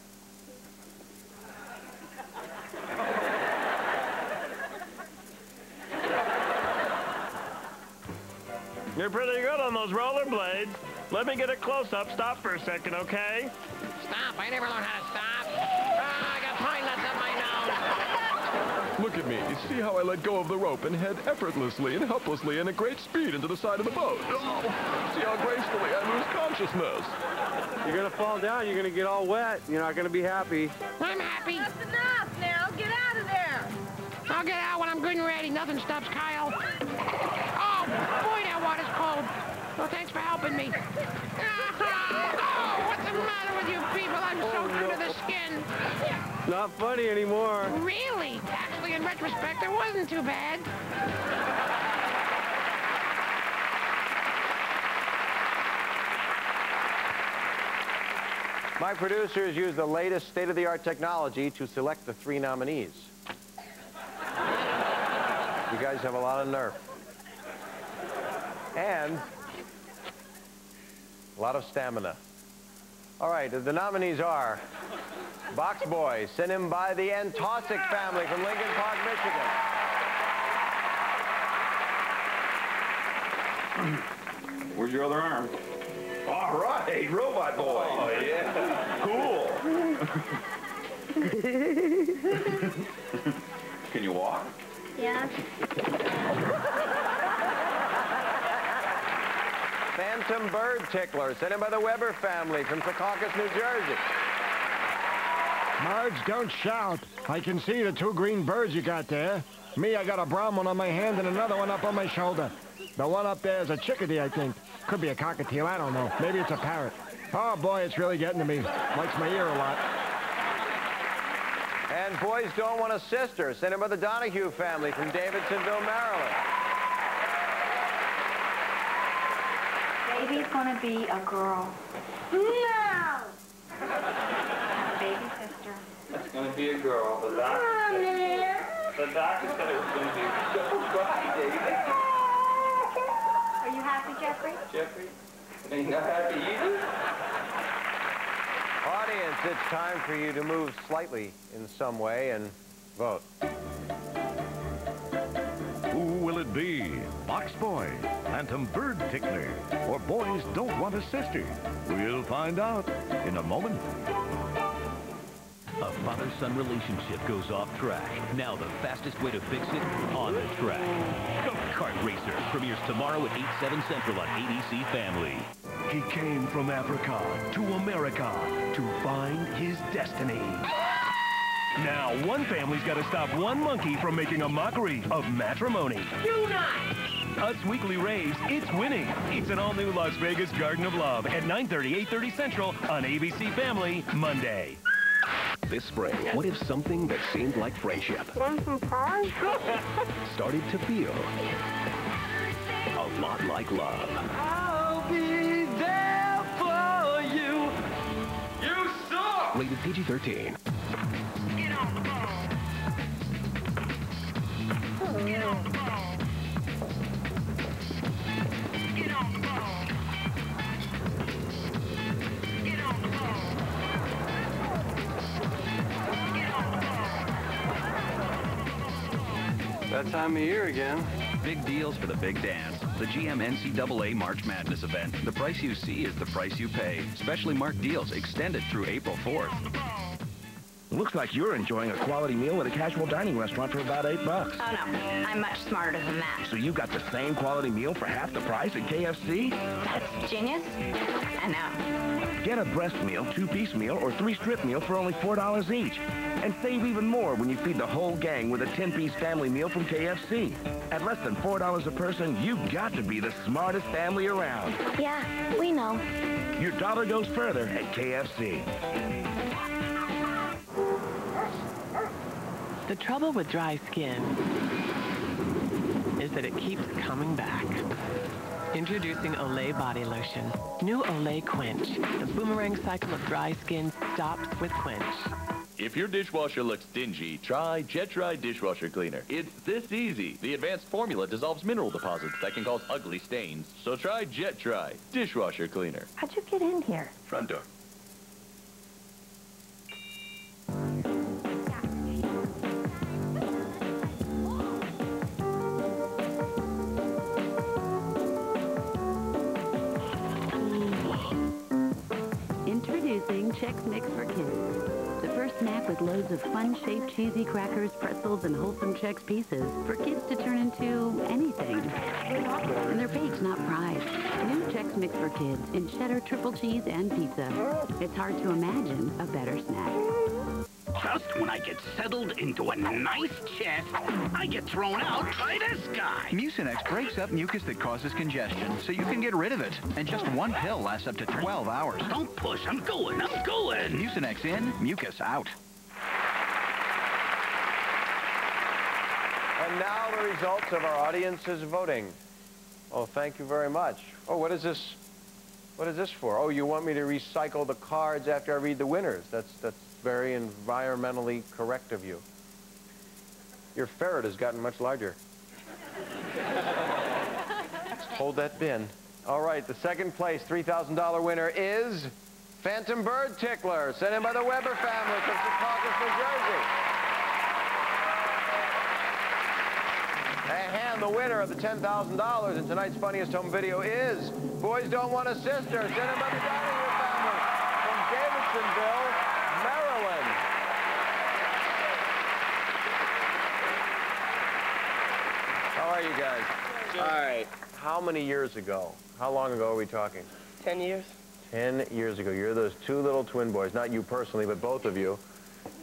You're pretty good on those rollerblades. Let me get a close-up. Stop for a second, okay? Stop. I never learned how to stop. Ah, I got pine nuts up my nose. Look at me. See how I let go of the rope and head effortlessly and helplessly and at great speed into the side of the boat. Oh, see how gracefully I lose consciousness. You're gonna fall down. You're gonna get all wet. You're not gonna be happy. I'm happy. That's enough now. Get out of there. I'll get out when I'm good and ready. Nothing stops Kyle. Oh, boy, that water's cold. Well, thanks for helping me. *laughs* Oh, what's the matter with you people? I'm so oh, under the skin. Not funny anymore. Really? Actually, in retrospect, it wasn't too bad. My producers used the latest state-of-the-art technology to select the three nominees. You guys have a lot of nerve. And a lot of stamina. All right, the nominees are Box Boy, sent in by the Antosic family from Lincoln Park, Michigan. *clears throat* Where's your other arm? All right, Robot Boy. Oh, yeah. Cool. *laughs* Can you walk? Yeah. Phantom Bird Tickler, sent in by the Weber family from Secaucus, New Jersey. Marge, don't shout. I can see the two green birds you got there. Me, I got a brown one on my hand and another one up on my shoulder. The one up there is a chickadee, I think. Could be a cockatiel, I don't know. Maybe it's a parrot. Oh, boy, it's really getting to me. Likes my ear a lot. And Boys Don't Want a Sister, sent in by the Donahue family from Davidsonville, Maryland. Baby's gonna be a girl. No! A baby sister. That's going to be a girl, but that... The doctor said it was going to be a girl. Right, David. Are you happy, Jeffrey? Jeffrey? Are you not happy either? Audience, it's time for you to move slightly in some way and vote. Who will it be? Box Boy, Phantom Bird Tickler, or Boys Don't Want a Sister? We'll find out in a moment. A father-son relationship goes off track. Now the fastest way to fix it, on the track. Go-Kart Racer premieres tomorrow at 8, 7 Central on ABC Family. He came from Africa to America to find his destiny. Now, one family's got to stop one monkey from making a mockery of matrimony. Do not! Us Weekly raves, it's winning. It's an all-new Las Vegas Garden of Love at 9:30, 8:30 Central on ABC Family Monday. This spring, what if something that seemed like friendship Want some fries? *laughs* started to feel a lot like love? I'll be there for you. You suck! Rated PG-13. That time of year again. Big deals for the big dance. The GM NCAA March Madness event. The price you see is the price you pay. Specially marked deals extended through April 4th. Looks like you're enjoying a quality meal at a casual dining restaurant for about eight bucks. Oh, no. I'm much smarter than that. So you got the same quality meal for half the price at KFC? That's genius. I know. Get a breast meal, two-piece meal, or three-strip meal for only $4 each. And save even more when you feed the whole gang with a 10-piece family meal from KFC. At less than $4 a person, you've got to be the smartest family around. Yeah, we know. Your dollar goes further at KFC. The trouble with dry skin is that it keeps coming back. Introducing Olay Body Lotion. New Olay Quench. The boomerang cycle of dry skin stops with Quench. If your dishwasher looks dingy, try Jet Dry Dishwasher Cleaner. It's this easy. The advanced formula dissolves mineral deposits that can cause ugly stains. So try Jet Dry Dishwasher Cleaner. How'd you get in here? Front door. Introducing Chex Mix for Kids. The first snack with loads of fun-shaped cheesy crackers, pretzels, and wholesome Chex pieces for kids to turn into anything. And they're baked, not fried. New Chex Mix for kids in cheddar, triple cheese, and pizza. It's hard to imagine a better snack. Just when I get settled into a nice chest, I get thrown out by this guy. Mucinex breaks up mucus that causes congestion, so you can get rid of it. And just one pill lasts up to 12 hours. Don't push. I'm going. I'm going. Mucinex in, mucus out. And now the results of our audience's voting. Oh, thank you very much. Oh, what is this? What is this for? Oh, you want me to recycle the cards after I read the winners. That's, that's very environmentally correct of you. Your ferret has gotten much larger. *laughs* Hold that bin. All right, the second place $3,000 winner is Phantom Bird Tickler, sent in by the Weber family from Secaucus, New Jersey. And the winner of the $10,000 in tonight's funniest home video is Boys Don't Want a Sister, sent in by the family from Davidsonville, Maryland. How are you guys? All right. How many years ago? How long ago are we talking? Ten years. Ten years ago. You're those two little twin boys. Not you personally, but both of you.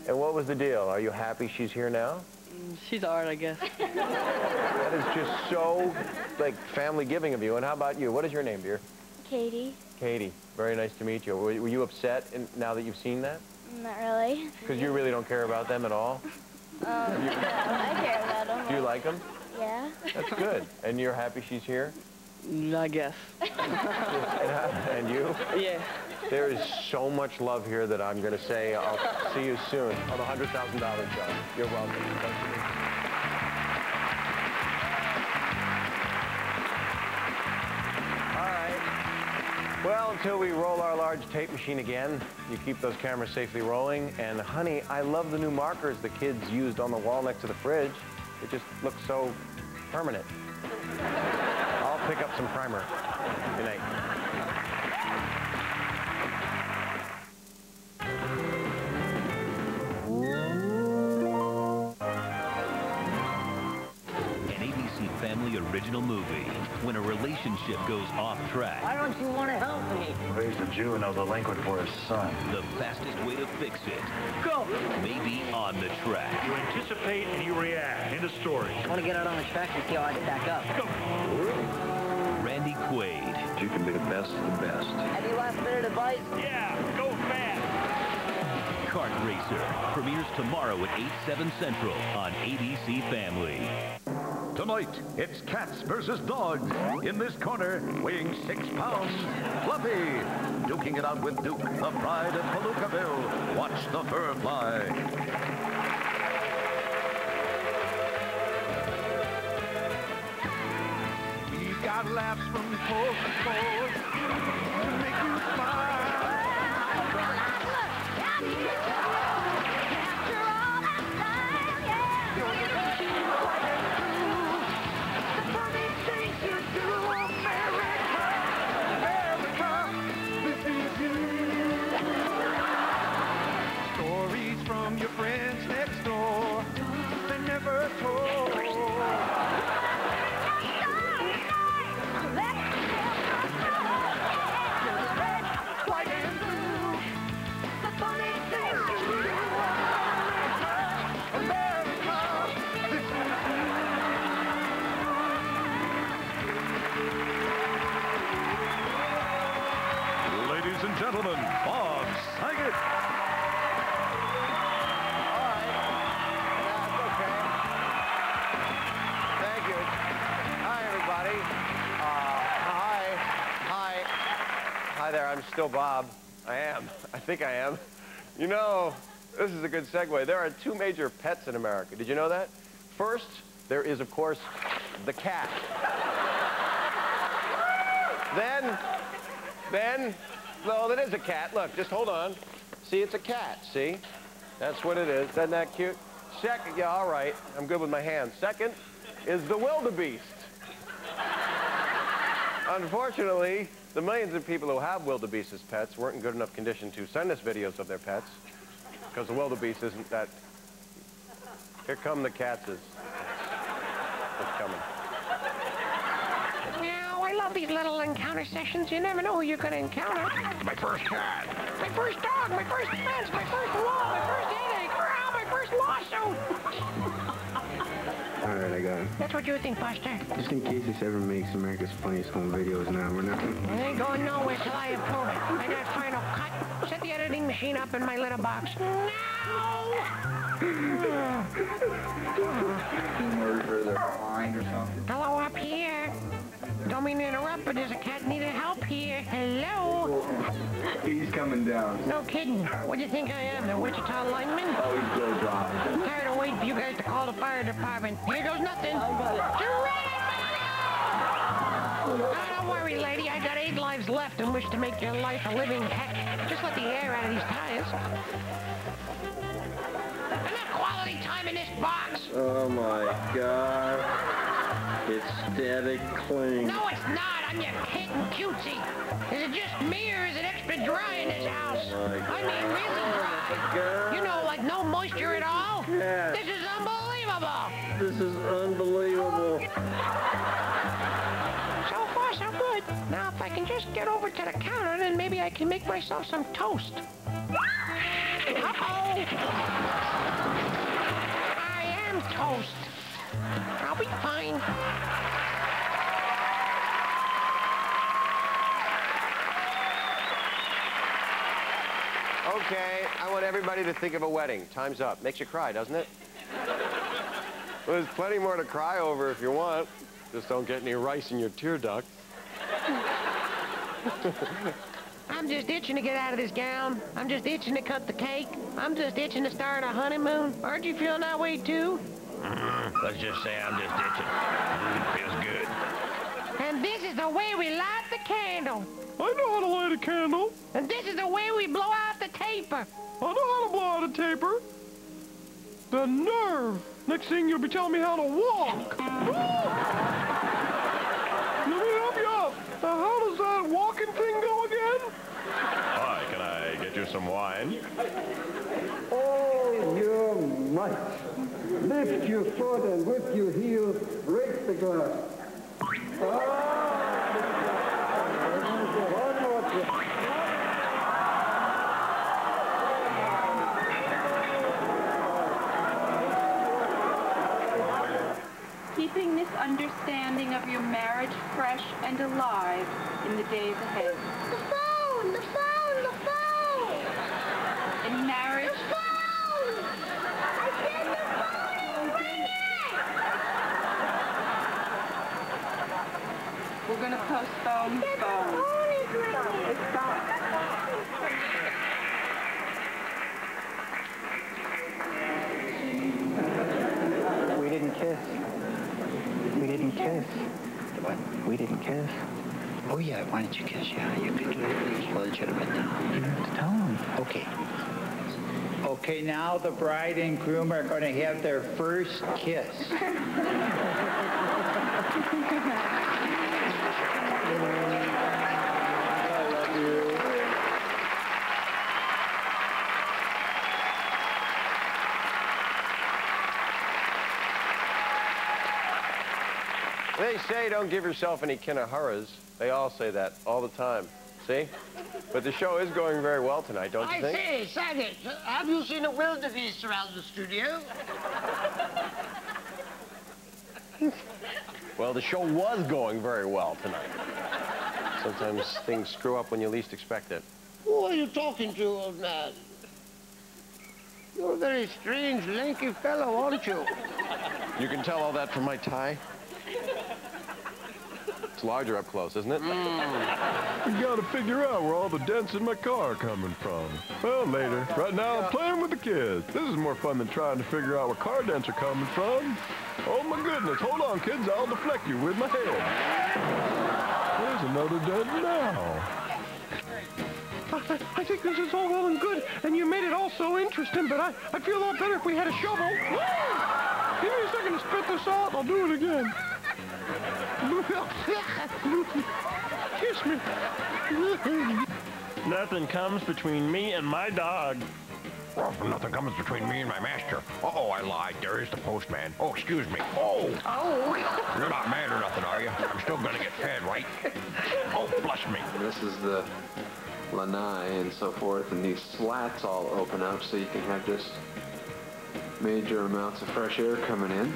And what was the deal? Are you happy she's here now? Mm, She's alright, I guess. *laughs* That is just so, like, family giving of you. And how about you? What is your name, dear? Katie? Katie. Very nice to meet you. Were, were you upset in, now that you've seen that? Not really. Because you really don't care about them at all? *laughs* Um, no, I care about them. Do you like them? Yeah. That's good. And you're happy she's here? I guess. *laughs* And you? Yeah. There is so much love here that I'm going to say I'll see you soon on the $100,000 show. You're welcome. Thank you. All right. Well, until we roll our large tape machine again, you keep those cameras safely rolling. And honey, I love the new markers the kids used on the wall next to the fridge. It just looks so permanent. I'll pick up some primer. Good night. ABC Family original movie. When a relationship goes off track, Why don't you want to help me? Raised a juvenile delinquent for his son. the fastest way to fix it Go! Maybe on the track. You anticipate and you react. End of story. I want to get out on the track and see how I get back up. Go! Randy Quaid, You can be the best of the best. Have you last minute advice? Yeah, go fast. Kart Racer, premieres tomorrow at 8, 7 Central on ABC Family. Tonight, it's cats versus dogs. In this corner, weighing six pounds, Fluffy. Duking it out with Duke, the pride of Palookaville. Watch the fur fly. Got laughs from coast to coast make you smile. Still Bob. I am. *laughs* I think I am. You know, this is a good segue. There are two major pets in America. Did you know that? First, there is, of course, the cat. *laughs* Then, then, no, that is a cat. Look, just hold on. See, it's a cat. See? That's what it is. Isn't that cute? Second, yeah, all right. I'm good with my hands. Second is the wildebeest. Unfortunately, the millions of people who have wildebeest as pets weren't in good enough condition to send us videos of their pets. Because the wildebeest isn't that... Here come the catses. What's coming? Meow, I love these little encounter sessions. You never know who you're going to encounter. My first cat. My first dog, my first fence, my first wall, my first headache, Meow, my first lawsuit. All right, I got it. That's what you think, Buster. Just in case this ever makes America's Funniest Home Videos now, we're not... I ain't going nowhere till I approve it. I got final cut. Set the editing machine up in my litter box. No! Hello up here. Don't mean to interrupt, but there's a cat needing help here. Hello? He's coming down. No kidding. What do you think I am, the Wichita lineman? Oh, he's still dropping. I'm tired of waiting for you guys to call the fire department. Here goes nothing. Oh, don't worry, lady. I got eight lives left and wish to make your life a living heck. Just let the air out of these tires. Enough quality time in this box. Oh my god. It's static cling. No, it's not. I'm your kitten cutesy. Is it just me or is it extra dry in this house? Oh I mean really dry. You know, like no moisture at all? Yes. This is unbelievable. This is unbelievable. So far, so good. Now, if I can just get over to the counter, then maybe I can make myself some toast. Uh-oh. I am toast. I'll be fine. Okay, I want everybody to think of a wedding. Time's up. Makes you cry, doesn't it? Well, there's plenty more to cry over if you want. Just don't get any rice in your tear duct. *laughs* I'm just itching to get out of this gown. I'm just itching to cut the cake. I'm just itching to start a honeymoon. Aren't you feeling that way, too? Mm, let's just say I'm just itching. Mm, feels good. And this is the way we light the candle. I know how to light a candle. And this is the way we blow out the taper. I know how to blow out a taper. The nerve. Next thing you'll be telling me how to walk. Let me help you out. Now, how does that walking thing go again? Hi, can I get you some wine? Oh, you might. Lift your foot and with your heel, break the glass. One more time. Keeping this understanding of your marriage fresh and alive in the days ahead. The phone! The phone! The phone! In marriage, The phone! I said the phone! Ring it! we're going to postpone the The phone. phone is ringing! We didn't kiss. We didn't kiss. What? We didn't kiss. Oh, yeah. Why didn't you kiss? Yeah, you could do it. Well, it should have been now. You have to tell him. Okay. Okay, now the bride and groom are going to have their first kiss. *laughs* *laughs* They say don't give yourself any kinahurras. They all say that all the time. See? But the show is going very well tonight, don't you I think? say, Saget, have you seen a wildebeest around the studio? Well, the show was going very well tonight. Sometimes things screw up when you least expect it. Who are you talking to, old man? You're a very strange, lanky fellow, aren't you? You can tell all that from my tie. It's larger up close, isn't it? Mm. You gotta figure out where all the dents in my car are coming from. Well, later. Right now, I'm playing with the kids. This is more fun than trying to figure out where car dents are coming from. Oh my goodness. Hold on, kids. I'll deflect you with my head. There's another dent now. I, I think this is all well and good, and you made it all so interesting, but I, I feel a lot better if we had a shovel. Give me a second to spit this out, and I'll do it again. Kiss me. Nothing comes between me and my dog. Well, nothing comes between me and my master. Uh-oh, I lied. There is the postman. Oh, excuse me. Oh! Oh! You're not mad or nothing, are you? I'm still gonna get fed, right? Oh, bless me. This is the lanai and so forth, and these slats all open up so you can have just major amounts of fresh air coming in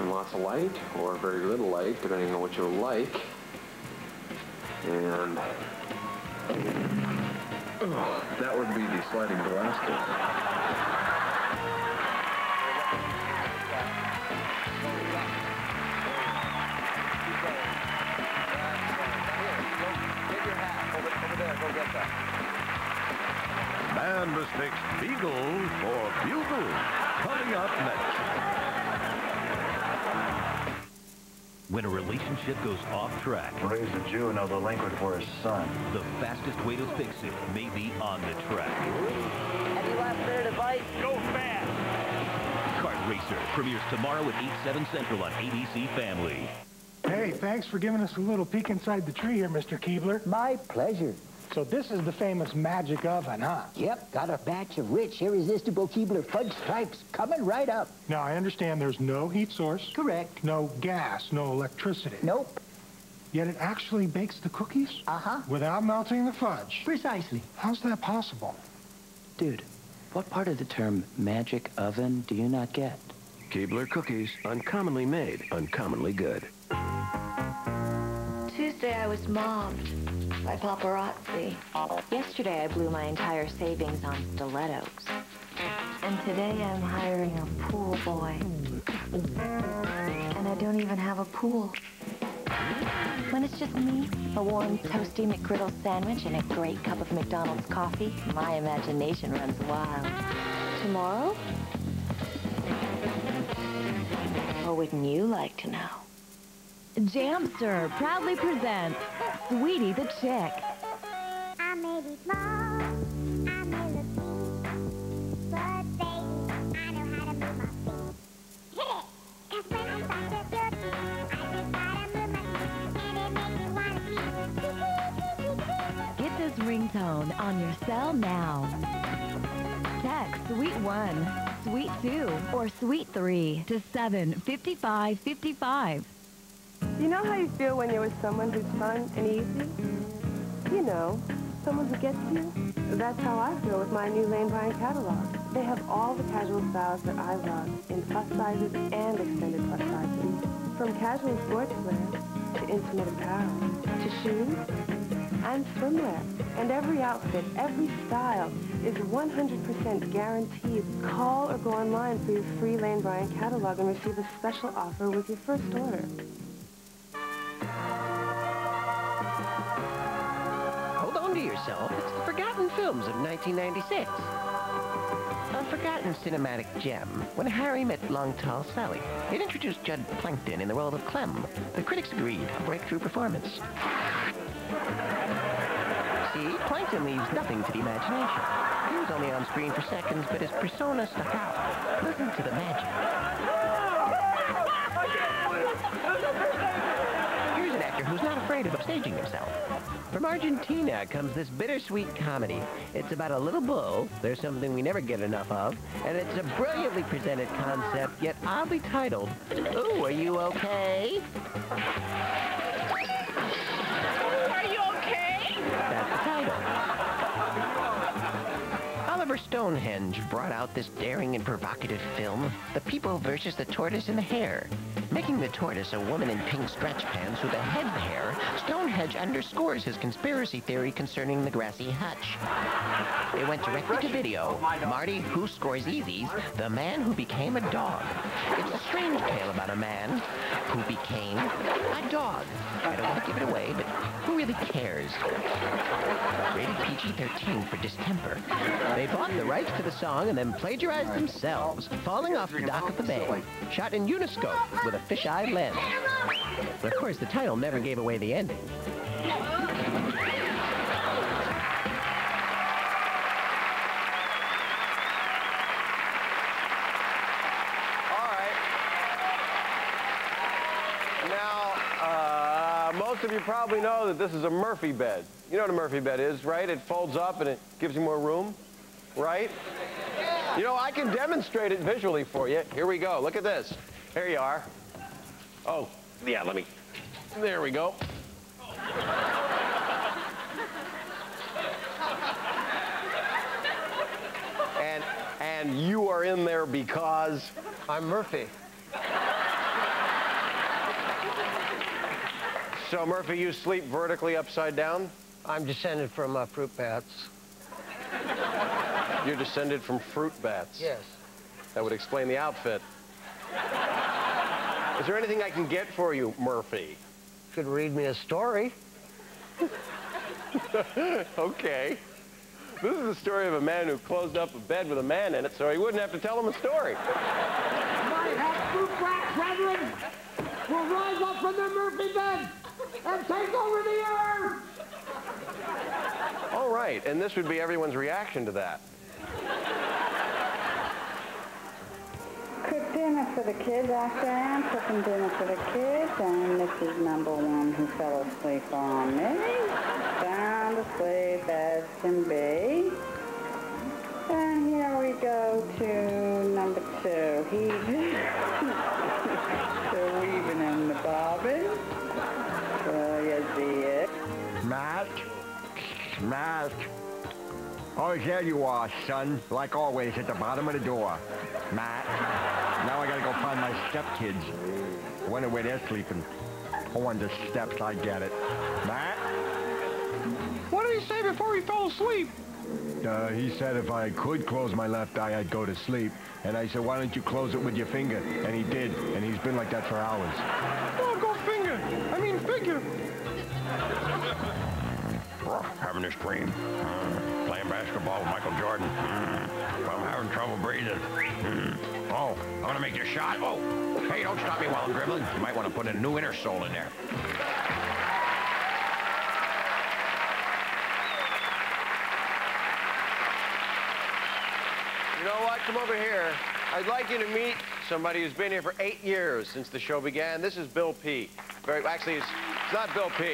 and lots of light or very little light depending on what you like. And oh, that would be the sliding glass door. Man mistakes beagle for bugle. Coming up next. When a relationship goes off track, Raised a Jew, no delinquent for his son. the fastest way to fix it may be on the track. Any last minute advice? Go fast! Kart Racer premieres tomorrow at 8, 7 Central on ABC Family. Hey, thanks for giving us a little peek inside the tree here, Mr. Keebler. My pleasure. So this is the famous magic oven, huh? Yep, got a batch of rich, irresistible Keebler fudge stripes coming right up. Now, I understand there's no heat source. Correct. No gas, no electricity. Nope. Yet it actually bakes the cookies? Uh-huh. Without melting the fudge. Precisely. How's that possible? Dude, what part of the term magic oven do you not get? Keebler cookies, uncommonly made, uncommonly good. Tuesday I was mobbed by paparazzi. Yesterday I blew my entire savings on stilettos. And today I'm hiring a pool boy. And I don't even have a pool. When it's just me, a warm, toasty McGriddle sandwich, and a great cup of McDonald's coffee, my imagination runs wild. Tomorrow? Or wouldn't you like to know? Jamster proudly presents Sweetie the Chick. I may be small, I may look big, but baby, I know how to move my feet. Hit it! 'Cause when I start to jerk, I just gotta move my feet, and it makes me wanna pee. Get this ringtone on your cell now. Text Sweet 1, Sweet 2, or Sweet 3 to 75555. You know how you feel when you're with someone who's fun and easy? You know, someone who gets you? That's how I feel with my new Lane Bryant catalog. They have all the casual styles that I love in plus sizes and extended plus sizes. From casual sportswear to intimate apparel to shoes and swimwear. And every outfit, every style is 100% guaranteed. Call or go online for your free Lane Bryant catalog and receive a special offer with your first order. Hold on to yourself. It's the Forgotten Films of 1996. A forgotten cinematic gem when Harry met Long Tall Sally. It introduced Judd Plankton in the role of Clem. The critics agreed. A breakthrough performance. See, Plankton leaves nothing to the imagination. He was only on screen for seconds, but his persona stuck out. Listen to the magic. Who's not afraid of upstaging himself. From Argentina comes this bittersweet comedy. It's about a little bull, there's something we never get enough of, and it's a brilliantly presented concept, yet oddly titled, Ooh, are you okay? Stonehenge brought out this daring and provocative film, The People versus the Tortoise and the Hare. Making the tortoise a woman in pink stretch pants with a head hair, Stonehenge underscores his conspiracy theory concerning the grassy hutch. They went directly to video. Martin Scorsese's, the man who became a dog. It's a strange tale about a man who became a dog. I don't want to give it away, but who really cares? Rated PG-13 for distemper. They bought the rights to the song and then plagiarized themselves, falling off the dock of the bay. Shot in Uniscope with a fisheye lens. But of course, the title never gave away the ending. Most of you probably know that this is a Murphy bed. You know what a Murphy bed is, right? It folds up and it gives you more room, right? You know, I can demonstrate it visually for you. Here we go. Look at this. Here you are. Oh, yeah, let me. There we go. And and you are in there because I'm Murphy. So Murphy, you sleep vertically upside down? I'm descended from uh, fruit bats. You're descended from fruit bats. Yes. That would explain the outfit. Is there anything I can get for you, Murphy? You could read me a story. *laughs* okay. This is the story of a man who closed up a bed with a man in it so he wouldn't have to tell him a story. My half fruit bat brethren will rise up from their Murphy bed and take over the earth. All right, and this would be everyone's reaction to that. Cook dinner for the kids after I am cooking dinner for the kids, and this is number one who fell asleep on me. Sound asleep as can be. And here we go to number two. He's *laughs* still weaving in the bobbin. So you see it. Matt? Matt? Oh, there you are, son. Like always, at the bottom of the door. Matt. Now I gotta go find my stepkids. Wonder where they're sleeping. Oh, on the steps, I get it. Matt? What did he say before he fell asleep? Uh, he said if I could close my left eye, I'd go to sleep. And I said, why don't you close it with your finger? And he did, and he's been like that for hours. Having this dream. Mm. Playing basketball with Michael Jordan. Mm. I'm having trouble breathing. Mm. Oh, I'm gonna make this shot. Oh, hey, don't stop me while I'm dribbling. You might want to put a new inner sole in there. You know what? Come over here. I'd like you to meet somebody who's been here for eight years since the show began. This is Bill P. Very, actually, it's, it's not Bill P.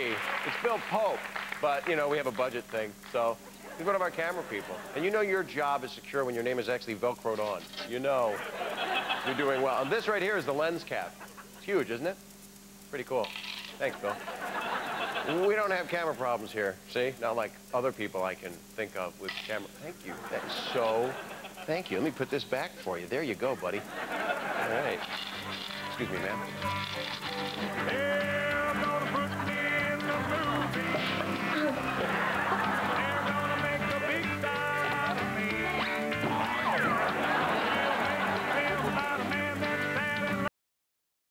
It's Bill Pope. But, you know, we have a budget thing, so he's one of our camera people. And you know your job is secure when your name is actually Velcroed on. You know you're doing well. And this right here is the lens cap. It's huge, isn't it? Pretty cool. Thanks, Bill. We don't have camera problems here, see? Not like other people I can think of with camera. Thank you. That is so... Thank you. Let me put this back for you. There you go, buddy. All right. Excuse me, ma'am.